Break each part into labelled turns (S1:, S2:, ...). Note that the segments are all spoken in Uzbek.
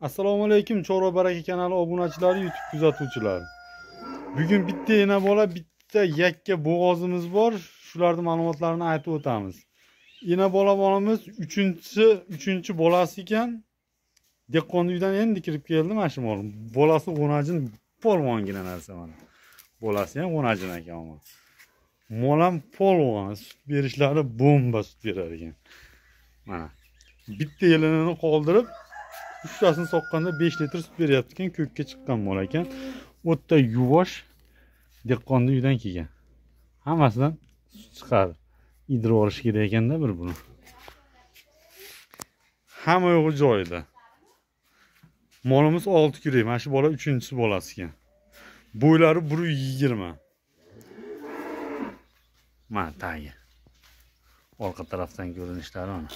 S1: assalomu alaykum chorva baraka kanali obunachilari youtube kuzatuvchilari bugun bitta ena bola bitta yakka bo'g'ozimiz bor. Shularni ma'lumotlarini aytib o'tamiz. Ena bola bolamiz uchinchi uchinchi bolasi ekan. Dehqonni uydan endi kirib keldi mana shu mol bolasi g'unajin polvongina narsa mana. Bolasi ham g'unajin ekan mol ham polvon sut berishlari bomba sut berar ekan. Mana bitta elinini qoldirib uchtasini soqqanda besh litr sut beryapti ekan ko'kka chiqqan bola ekan. O'ta yuvosh dehqonni uyidan kelgan. Hammasidan sut chiqadi. Idirib olish kerak ekanda bir buni. Hamma yo'g'i joyida. Molimiz olti kurak mana shu bola uchinchisi bolasi ekan bo'ylari bir yigirma. Mana tagi. Orqa tarafdan ko'rinishlari mana.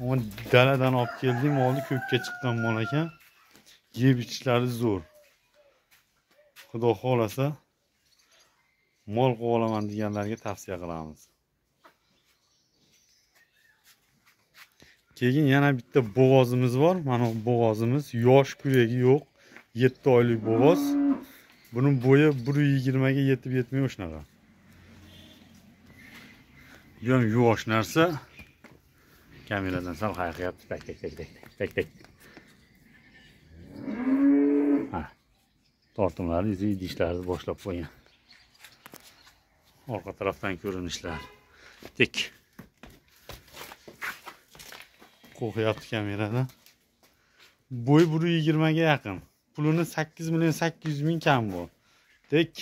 S1: Ama daladan olib keldim oldi ko'kka chiqqan mol ekan yeb ichishlari zo'r. Xudo xohlasa mol qilib olaman deganlarga tavsiya qilamiz keyin yana bitta bo'g'ozimiz bor mana bu bo'g'ozimiz yosh kuragi yo'q yetti oylik bo'g'oz buni bo'yi bir yigirmaga yetib yetmay o'shnaqa. Yom yuvosh narsa kameradan sal hayiqyapti tak tak tak tak tak tak ha tortimlarni idishlarni boshlab qo'ygan orqa tarafdan ko'rinishlar. Tik. Qo'rqyapti kameradan bo'yi bir yigirmaga yaqin. Pulini sakkiz million sakkiz yuz ming kam bu. Tik.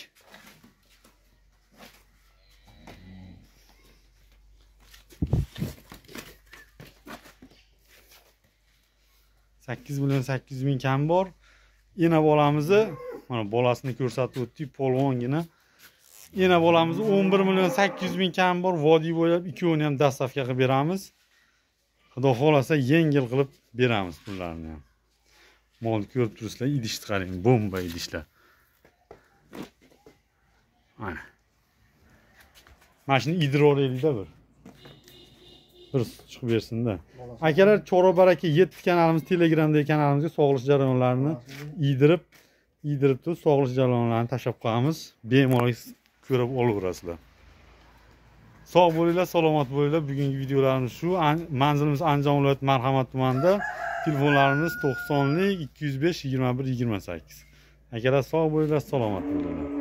S1: Sakkiz million sakkiz yuz ming kam bor. Ena bolamizni mana bolasini ko'rsatib o'tdik polvongina. Ena bolamizni o'n bir million sakkiz yuz ming kam bor. Vodiy bo'ylab ikkovini ham dastavka qilib beramiz. Xudo xohlasa yengil qilib beramiz pullarni ham. Molni ko'rib turibsizlar idishni qarang bomba idishlar. Mana. Mana shuni idirib bir. Bir chiqib bersinda akalar chorva baraka yetti kanalimiz telegramdagi kanalimizga sog'liq jarayonlarini iydirib iydirib turib sog'liq jarayonlarini tashlab qo'yamiz bemalol ko'rib olaverasizlar sog' bo'linglar salomat bo'linglar. Bugungi videolarimiz shu manzilimiz andijon viloyati marhamat tumanida. Telefonlarimiz to'qsonlik ikki yuz besh yigirma bir yigirma sakkiz. Akalar sog' bo'linglar salomat bo'linglar